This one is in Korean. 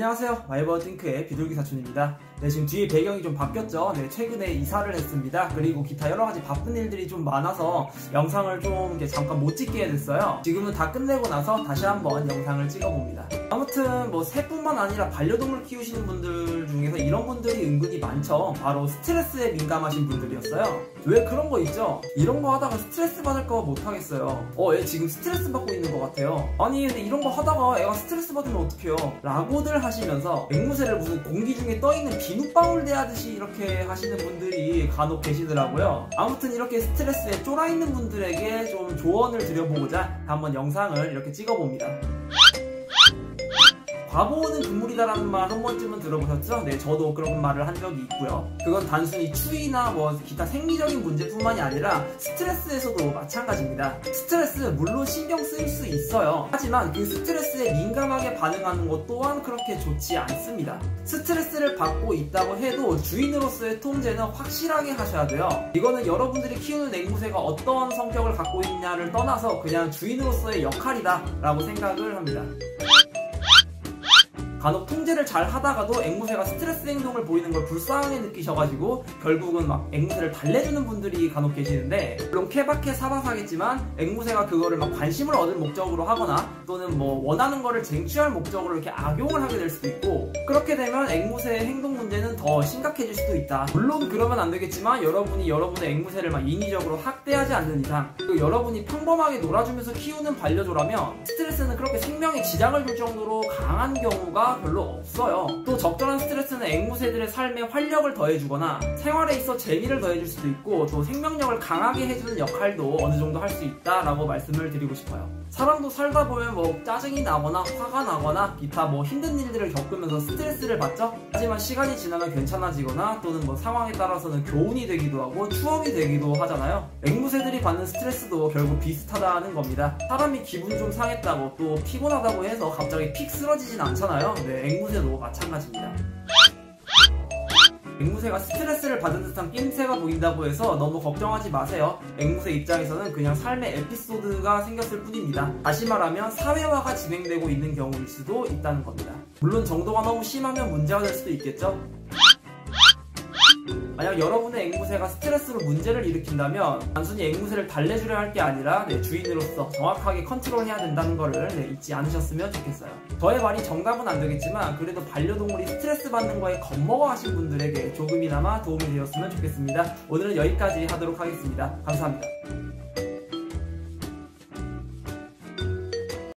안녕하세요. 마이버딩크의 비둘기 사촌입니다. 네 지금 뒤에 배경이 좀 바뀌었죠? 네 최근에 이사를 했습니다. 그리고 기타 여러가지 바쁜 일들이 좀 많아서 영상을 좀 잠깐 못 찍게 됐어요. 지금은 다 끝내고 나서 다시 한번 영상을 찍어봅니다. 아무튼 뭐 새뿐만 아니라 반려동물 키우시는 분들 중에서 이런 분들이 은근히 많죠. 바로 스트레스에 민감하신 분들이었어요 왜 그런 거 있죠 이런 거 하다가 스트레스 받을까 못하겠어요 어 얘 지금 스트레스 받고 있는 것 같아요 아니 근데 이런 거 하다가 애가 스트레스 받으면 어떡해요 라고들 하시면서 앵무새를 무슨 공기 중에 떠있는 비눗방울 대하듯이 이렇게 하시는 분들이 간혹 계시더라고요. 아무튼 이렇게 스트레스에 쫄아있는 분들에게 좀 조언을 드려보고자 한번 영상을 이렇게 찍어봅니다. 과보는 금물이다라는 말 한 번쯤은 들어보셨죠? 네, 저도 그런 말을 한 적이 있고요. 그건 단순히 추위나 뭐 기타 생리적인 문제뿐만이 아니라 스트레스에서도 마찬가지입니다. 스트레스 물론 신경 쓰일 수 있어요. 하지만 그 스트레스에 민감하게 반응하는 것 또한 그렇게 좋지 않습니다. 스트레스를 받고 있다고 해도 주인으로서의 통제는 확실하게 하셔야 돼요. 이거는 여러분들이 키우는 앵무새가 어떤 성격을 갖고 있냐를 떠나서 그냥 주인으로서의 역할이다 라고 생각을 합니다. 간혹 통제를 잘 하다가도 앵무새가 스트레스 행동을 보이는 걸 불쌍하게 느끼셔가지고 결국은 막 앵무새를 달래주는 분들이 간혹 계시는데 물론 케바케 사바사겠지만 앵무새가 그거를 막 관심을 얻을 목적으로 하거나 또는 뭐 원하는 거를 쟁취할 목적으로 이렇게 악용을 하게 될 수도 있고 그렇게 되면 앵무새의 행동 문제는 더 심각해질 수도 있다 물론 그러면 안 되겠지만 여러분이 여러분의 앵무새를 막 인위적으로 학대하지 않는 이상 그리고 여러분이 평범하게 놀아주면서 키우는 반려조라면 스트레스는 그렇게 생명에 지장을 줄 정도로 강한 경우가 별로 없어요. 또 적절한 스트레스는 앵무새들의 삶에 활력을 더해주거나 생활에 있어 재미를 더해줄 수도 있고 또 생명력을 강하게 해주는 역할도 어느 정도 할 수 있다라고 말씀을 드리고 싶어요. 사람도 살다 보면 뭐 짜증이 나거나 화가 나거나 기타 뭐 힘든 일들을 겪으면서 스트레스를 받죠? 하지만 시간이 지나면 괜찮아지거나 또는 뭐 상황에 따라서는 교훈이 되기도 하고 추억이 되기도 하잖아요. 앵무새들이 받는 스트레스도 결국 비슷하다는 겁니다. 사람이 기분 좀 상했다고 또 피곤하다고 해서 갑자기 픽 쓰러지진 않잖아요. 네, 앵무새도 마찬가지입니다. 앵무새가 스트레스를 받은 듯한 낌새가 보인다고 해서 너무 걱정하지 마세요. 앵무새 입장에서는 그냥 삶의 에피소드가 생겼을 뿐입니다. 다시 말하면 사회화가 진행되고 있는 경우일 수도 있다는 겁니다. 물론 정도가 너무 심하면 문제가 될 수도 있겠죠? 만약 여러분의 앵무새가 스트레스로 문제를 일으킨다면 단순히 앵무새를 달래주려 할 게 아니라 네, 주인으로서 정확하게 컨트롤해야 된다는 것을 네, 잊지 않으셨으면 좋겠어요. 저의 말이 정답은 안 되겠지만 그래도 반려동물이 스트레스 받는 거에 겁먹어 하신 분들에게 조금이나마 도움이 되었으면 좋겠습니다. 오늘은 여기까지 하도록 하겠습니다. 감사합니다.